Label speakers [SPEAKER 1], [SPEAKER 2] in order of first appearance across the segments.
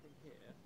[SPEAKER 1] from here.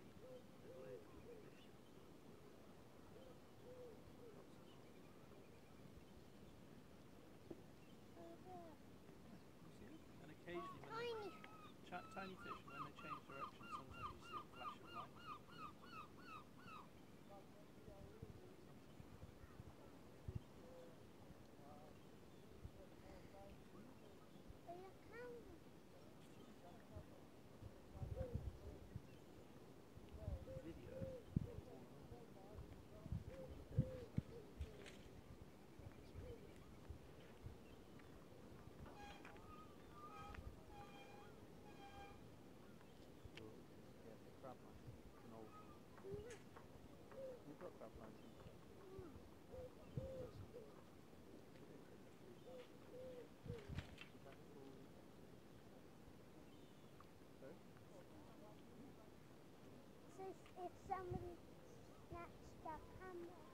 [SPEAKER 1] tiny fish. Since
[SPEAKER 2] if somebody snatched the camera.